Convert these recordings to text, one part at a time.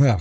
Ugh.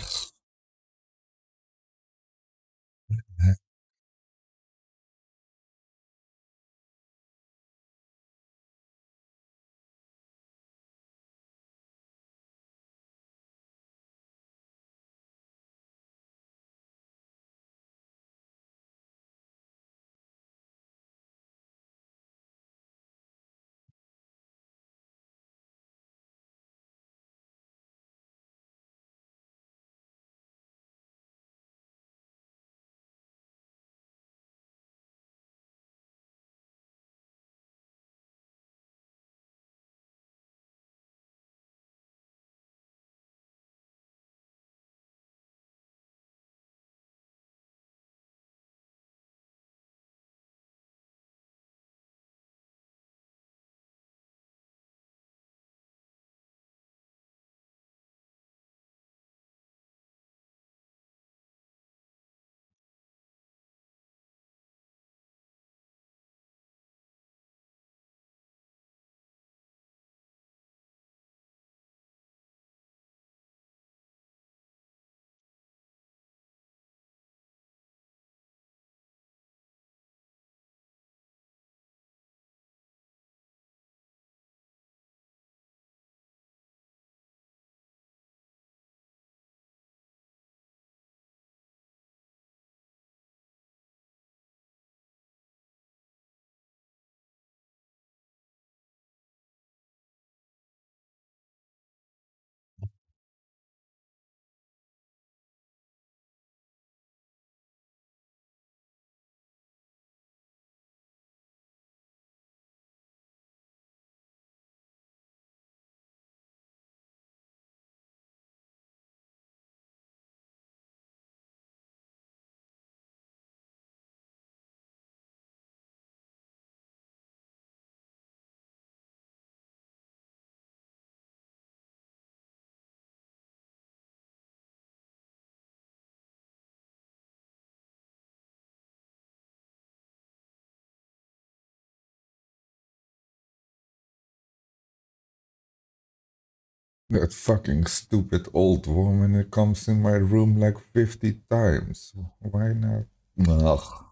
That fucking stupid old woman it comes in my room like 50 times. Why not? Ugh.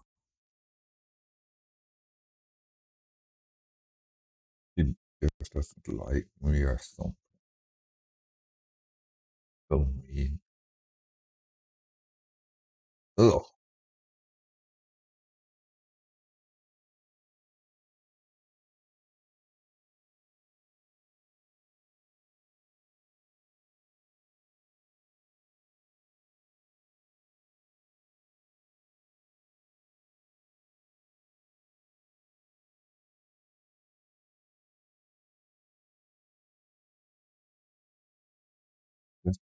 He just doesn't like me or something. So mean. Ugh.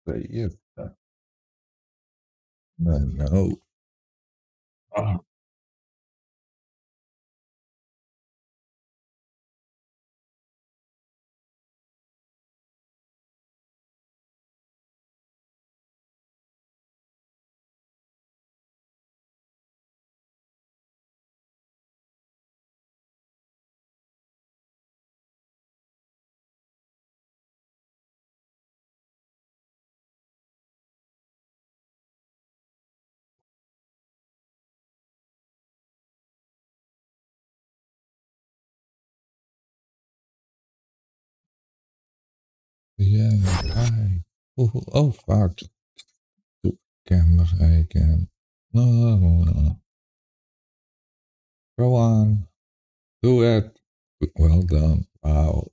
Say it. No, no. Ah. Yeah, hi. Oh, oh fuck. Camera again. No, no, no, no. Go on. Do it. Well done. Wow.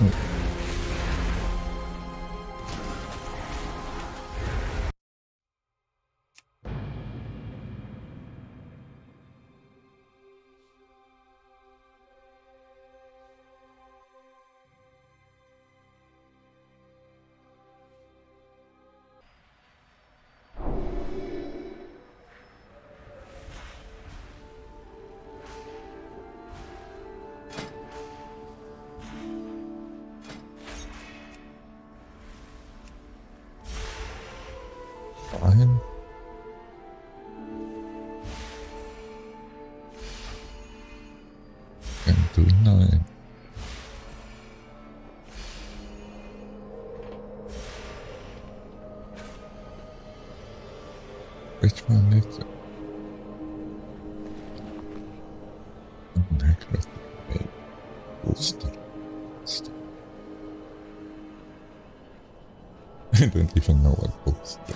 嗯。Is it? Booster. I don't even know what booster.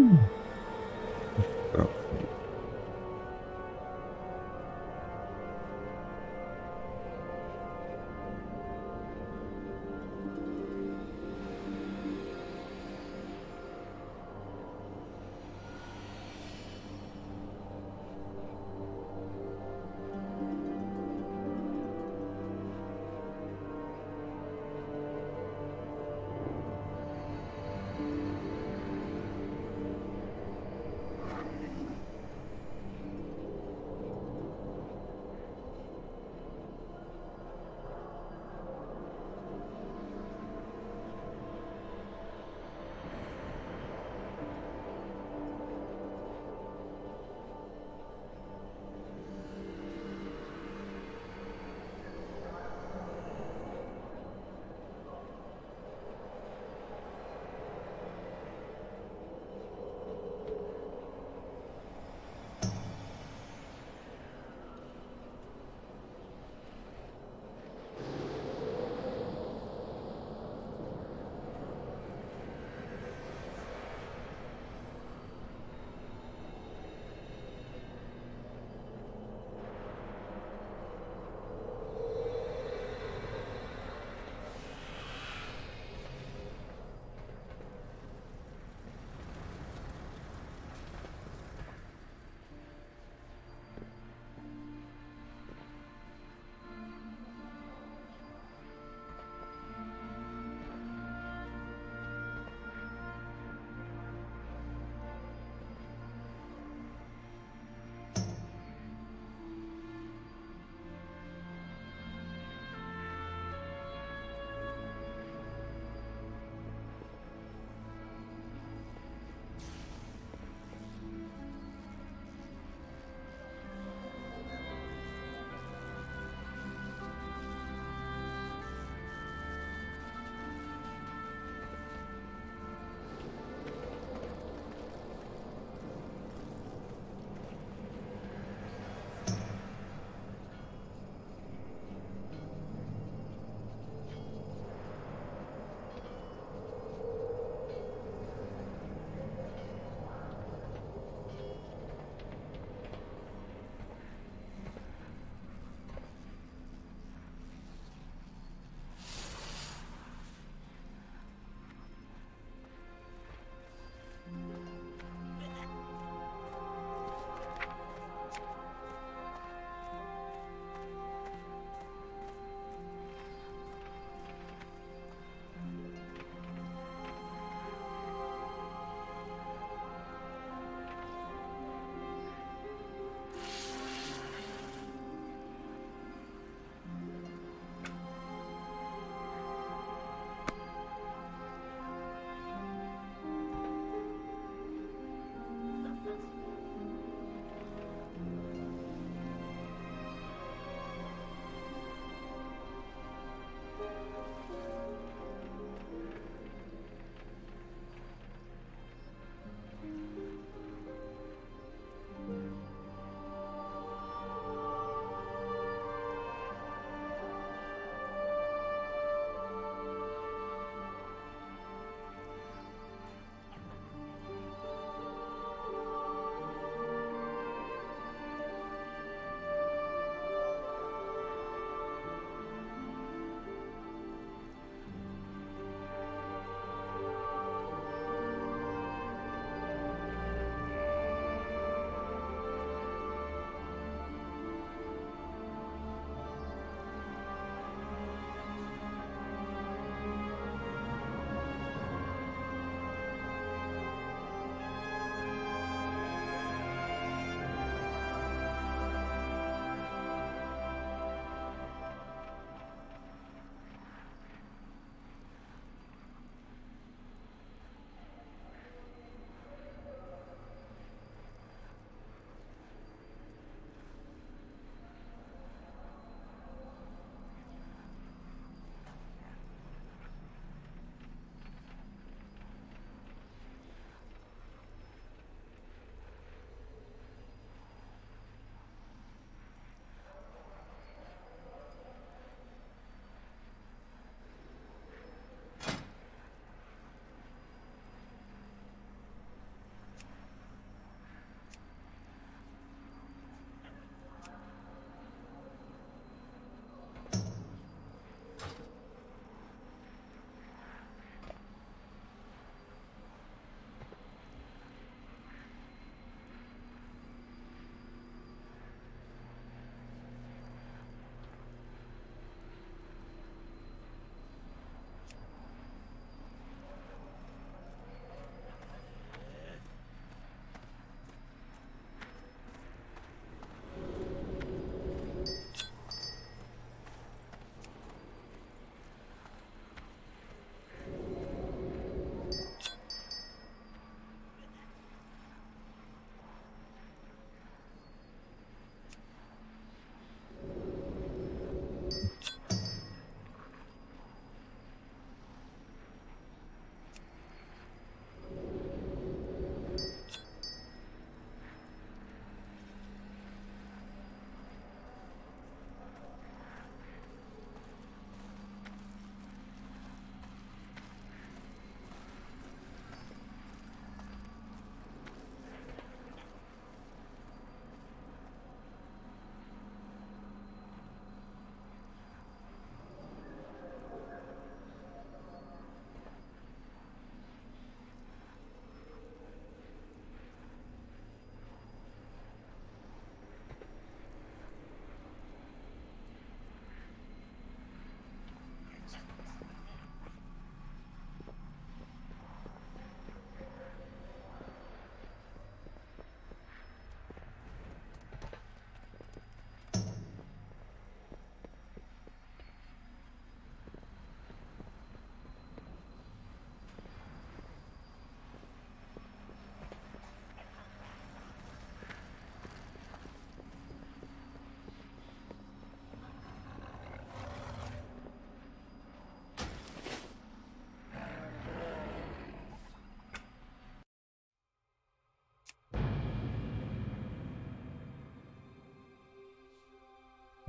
Mm.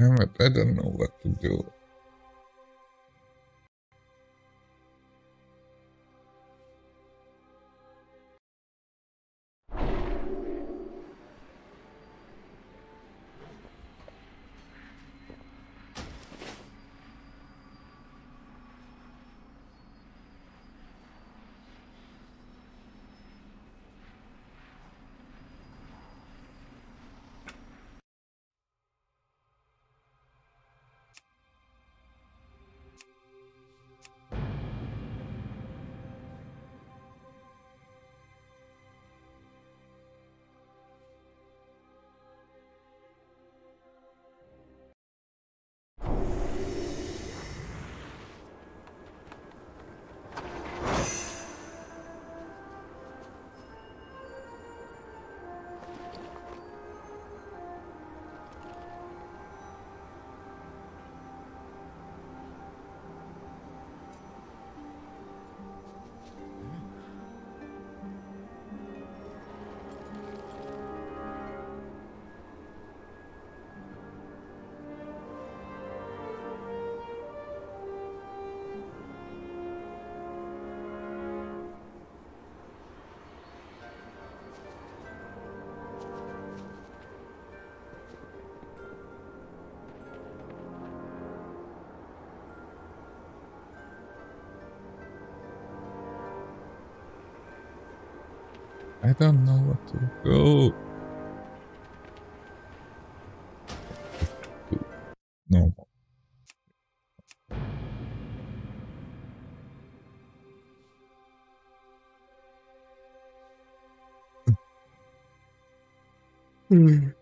Damn it, I don't know what to do. I don't know what to go. No. Mm.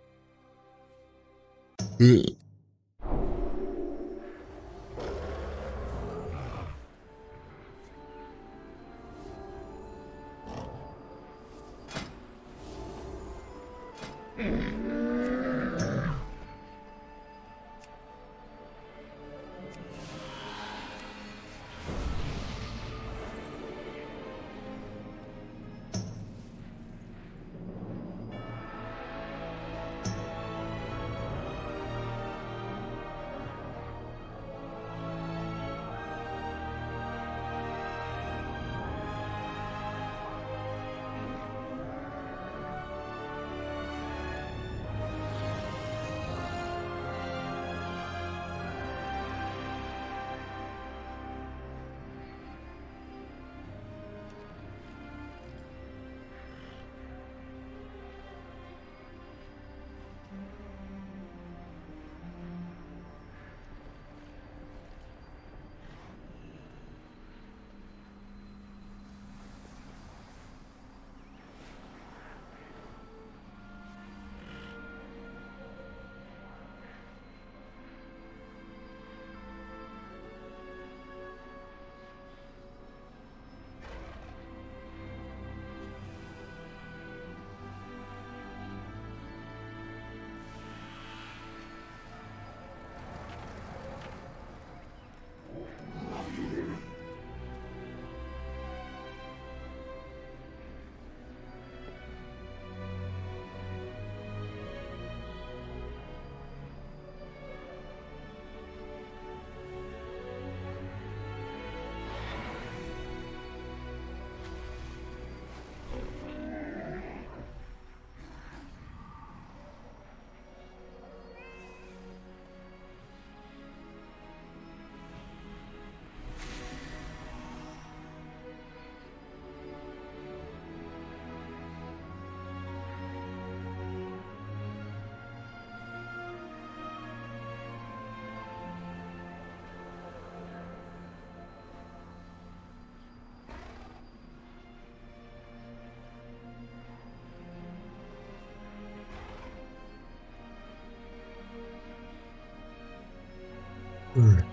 word.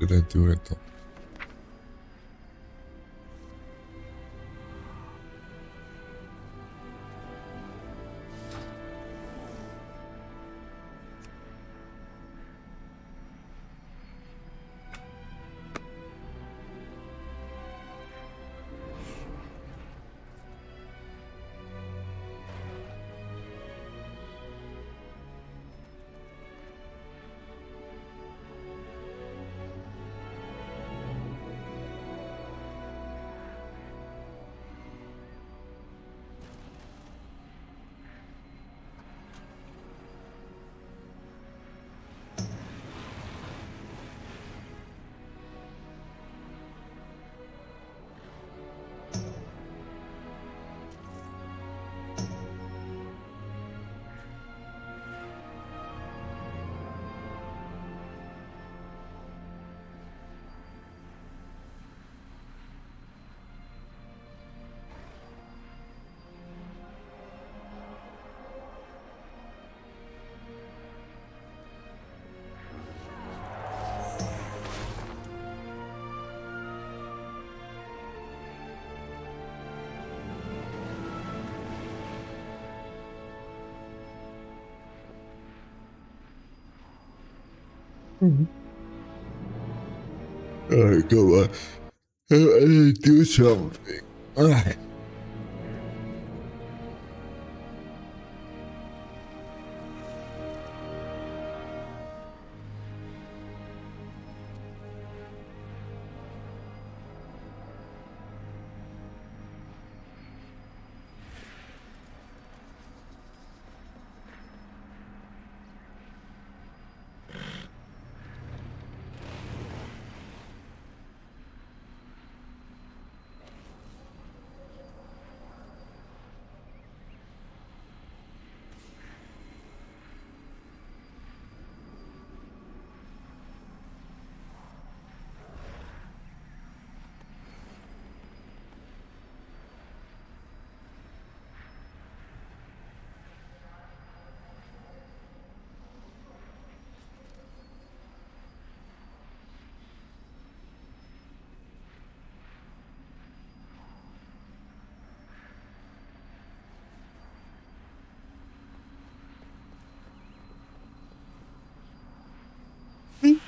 Did I do it? Alright, come on. I need to do something.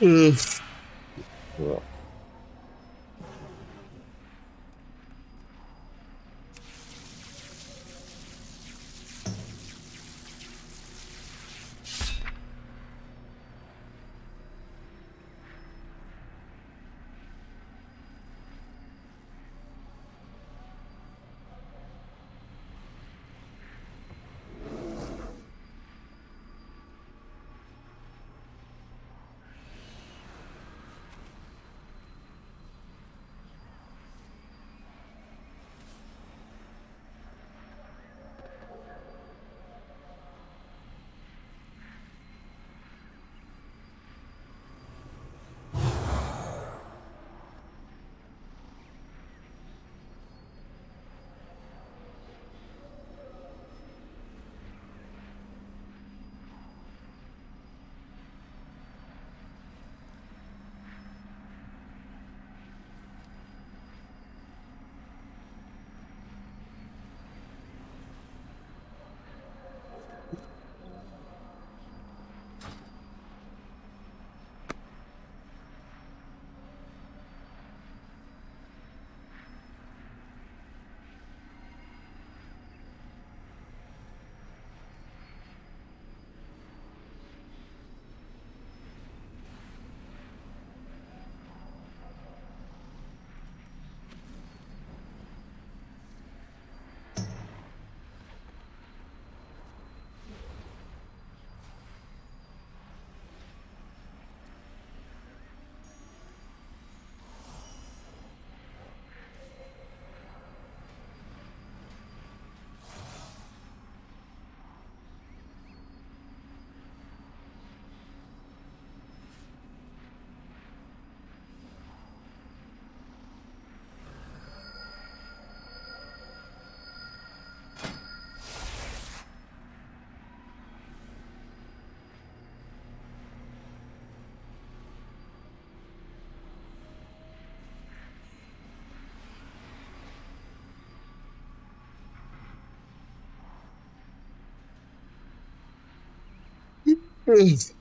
Mm. please.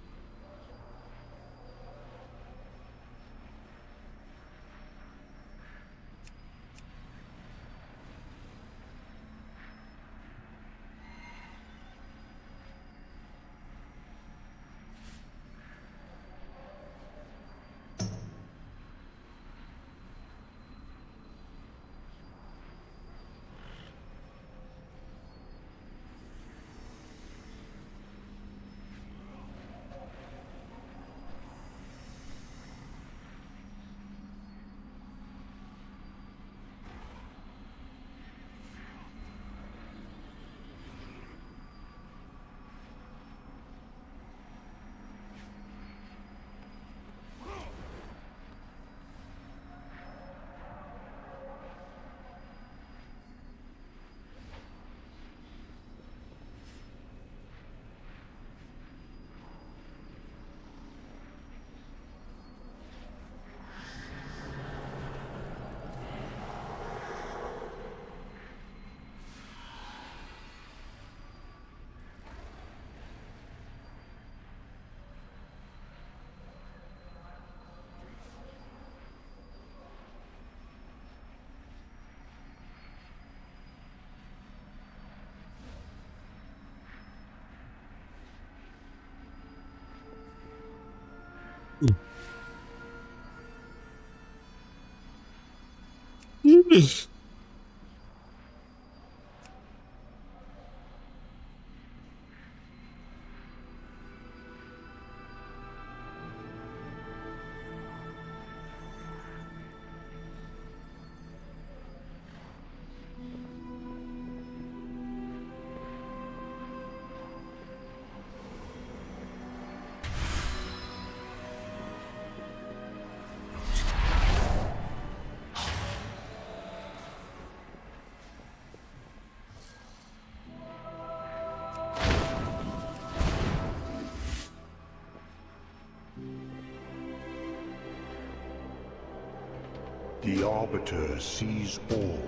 Hum. hum. The Arbiter sees all.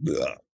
Blah.